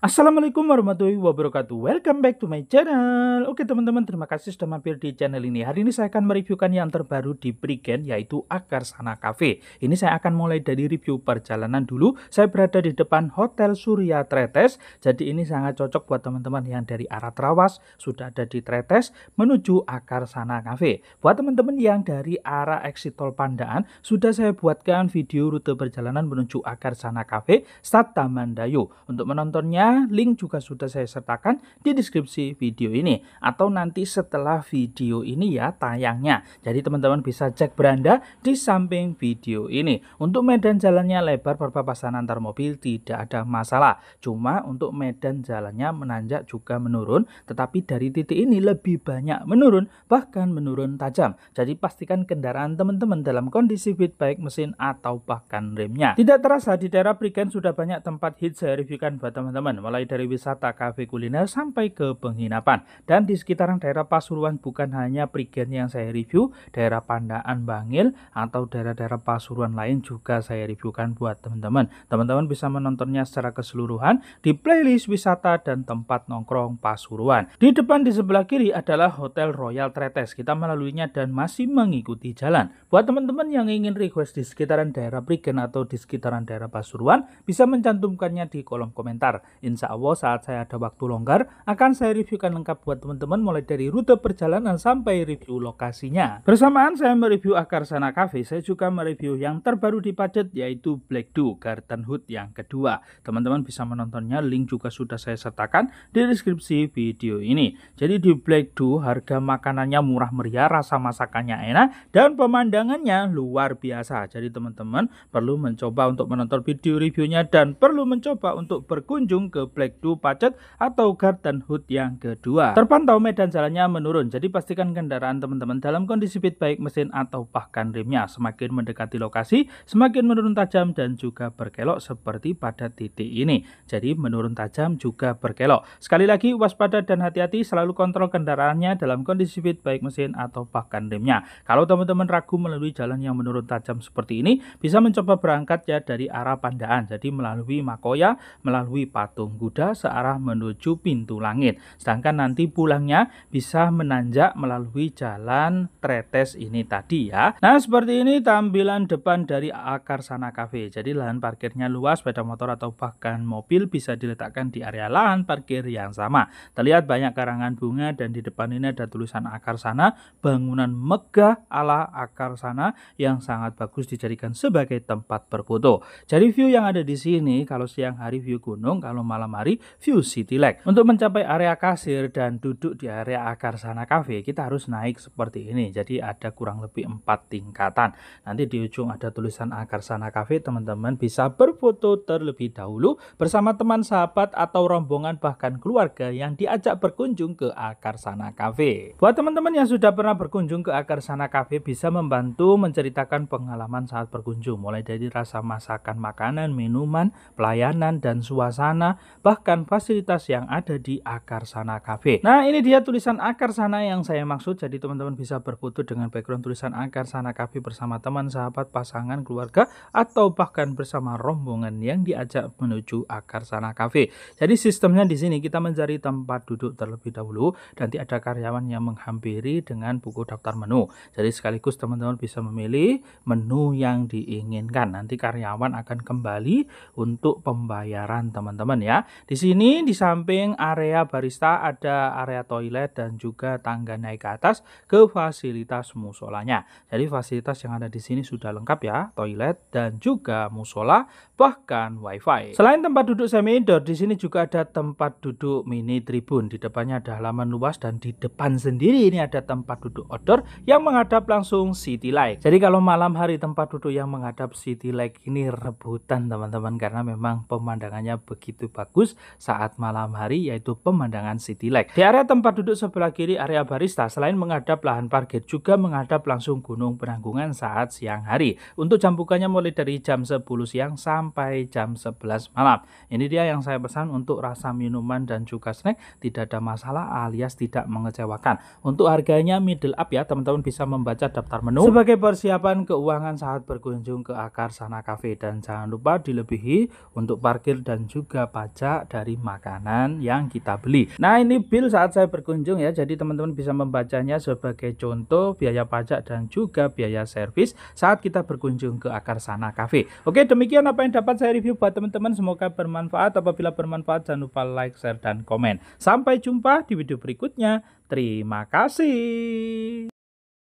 Assalamualaikum warahmatullahi wabarakatuh. Welcome back to my channel. Oke teman-teman terima kasih sudah mampir di channel ini. Hari ini saya akan mereviewkan yang terbaru di Prigen Yaitu Akarsana Cafe. Ini saya akan mulai dari review perjalanan dulu. Saya berada di depan Hotel Surya Tretes. Jadi ini sangat cocok buat teman-teman yang dari arah Trawas Sudah ada di Tretes Menuju Akarsana Cafe. Buat teman-teman yang dari arah exit tol Pandaan Sudah saya buatkan video rute perjalanan menuju Akarsana Cafe Start Taman Dayu. Untuk menontonnya link juga sudah saya sertakan di deskripsi video ini atau nanti setelah video ini ya tayangnya. Jadi teman-teman bisa cek beranda di samping video ini. Untuk medan jalannya lebar berpapasan antar mobil tidak ada masalah. Cuma untuk medan jalannya menanjak juga menurun, tetapi dari titik ini lebih banyak menurun, bahkan menurun tajam. Jadi pastikan kendaraan teman-teman dalam kondisi fit baik mesin atau bahkan remnya. Tidak terasa di daerah Prigen sudah banyak tempat hit saya reviewkan buat teman-teman mulai dari wisata kafe kuliner sampai ke penginapan. Dan di sekitaran daerah Pasuruan bukan hanya Prigen yang saya review, daerah Pandaan Bangil atau daerah-daerah Pasuruan lain juga saya reviewkan buat teman-teman. Teman-teman bisa menontonnya secara keseluruhan di playlist wisata dan tempat nongkrong Pasuruan. Di depan di sebelah kiri adalah Hotel Royal Tretes. Kita melaluinya dan masih mengikuti jalan. Buat teman-teman yang ingin request di sekitaran daerah Prigen atau di sekitaran daerah Pasuruan, bisa mencantumkannya di kolom komentar. Insya Allah saat saya ada waktu longgar akan saya reviewkan lengkap buat teman-teman mulai dari rute perjalanan sampai review lokasinya. Bersamaan saya mereview Akarsana Cafe, saya juga mereview yang terbaru di Pacet yaitu Black Dew Garden Hood yang kedua. Teman-teman bisa menontonnya, link juga sudah saya sertakan di deskripsi video ini. Jadi di Black Dew harga makanannya murah meriah, rasa masakannya enak dan pemandangannya luar biasa. Jadi teman-teman perlu mencoba untuk menonton video reviewnya dan perlu mencoba untuk berkunjung ke ke Black Dew Pacet atau Garden Hood yang kedua. Terpantau medan jalannya menurun, jadi pastikan kendaraan teman-teman dalam kondisi fit baik mesin atau bahkan remnya. Semakin mendekati lokasi, semakin menurun tajam dan juga berkelok seperti pada titik ini. Jadi menurun tajam juga berkelok. Sekali lagi waspada dan hati-hati selalu kontrol kendaraannya dalam kondisi fit baik mesin atau bahkan remnya. Kalau teman-teman ragu melalui jalan yang menurun tajam seperti ini, bisa mencoba berangkat ya dari arah Pandaan. Jadi melalui Makoya, melalui Patung patung Buddha searah menuju pintu langit. Sedangkan nanti pulangnya bisa menanjak melalui jalan Tretes ini tadi ya. Nah seperti ini tampilan depan dari akar sana cafe. Jadi lahan parkirnya luas, sepeda motor atau bahkan mobil bisa diletakkan di area lahan parkir yang sama. Terlihat banyak karangan bunga dan di depan ini ada tulisan akar sana, bangunan megah ala akar sana yang sangat bagus dijadikan sebagai tempat berfoto. Jadi view yang ada di sini kalau siang hari view gunung, kalau malam malam hari view City Lake. Untuk mencapai area kasir dan duduk di area akar sana cafe, kita harus naik seperti ini. Jadi ada kurang lebih empat tingkatan. Nanti di ujung ada tulisan akar sana cafe, teman-teman bisa berfoto terlebih dahulu bersama teman sahabat atau rombongan bahkan keluarga yang diajak berkunjung ke akar sana cafe. Buat teman-teman yang sudah pernah berkunjung ke akar sana cafe bisa membantu menceritakan pengalaman saat berkunjung mulai dari rasa masakan makanan, minuman, pelayanan dan suasana bahkan fasilitas yang ada di Akar Sana Cafe. Nah, ini dia tulisan Akar Sana yang saya maksud. Jadi teman-teman bisa berfoto dengan background tulisan Akar Sana Cafe bersama teman, sahabat, pasangan, keluarga, atau bahkan bersama rombongan yang diajak menuju Akar Sana Cafe. Jadi sistemnya di sini kita mencari tempat duduk terlebih dahulu. Nanti ada karyawan yang menghampiri dengan buku daftar menu. Jadi sekaligus teman-teman bisa memilih menu yang diinginkan. Nanti karyawan akan kembali untuk pembayaran teman-teman ya. Di sini di samping area barista ada area toilet dan juga tangga naik ke atas ke fasilitas musolanya. Jadi fasilitas yang ada di sini sudah lengkap ya, toilet dan juga musola bahkan wifi. Selain tempat duduk semi indoor, di sini juga ada tempat duduk mini tribun. Di depannya ada halaman luas dan di depan sendiri ini ada tempat duduk outdoor yang menghadap langsung city light. Jadi kalau malam hari tempat duduk yang menghadap city light ini rebutan teman-teman karena memang pemandangannya begitu bagus saat malam hari yaitu pemandangan city light. Di area tempat duduk sebelah kiri area barista selain menghadap lahan parkir juga menghadap langsung Gunung Penanggungan saat siang hari. Untuk jam bukanya mulai dari jam 10 siang sampai jam 11 malam. Ini dia yang saya pesan untuk rasa minuman dan juga snack tidak ada masalah alias tidak mengecewakan. Untuk harganya middle up ya, teman-teman bisa membaca daftar menu sebagai persiapan keuangan saat berkunjung ke Akar Sana Cafe dan jangan lupa dilebihi untuk parkir dan juga pajak pajak dari makanan yang kita beli. Nah, ini bill saat saya berkunjung ya. Jadi teman-teman bisa membacanya sebagai contoh biaya pajak dan juga biaya servis saat kita berkunjung ke Akarsana Cafe. Oke, demikian apa yang dapat saya review buat teman-teman. Semoga bermanfaat. Apabila bermanfaat jangan lupa like, share dan komen. Sampai jumpa di video berikutnya. Terima kasih.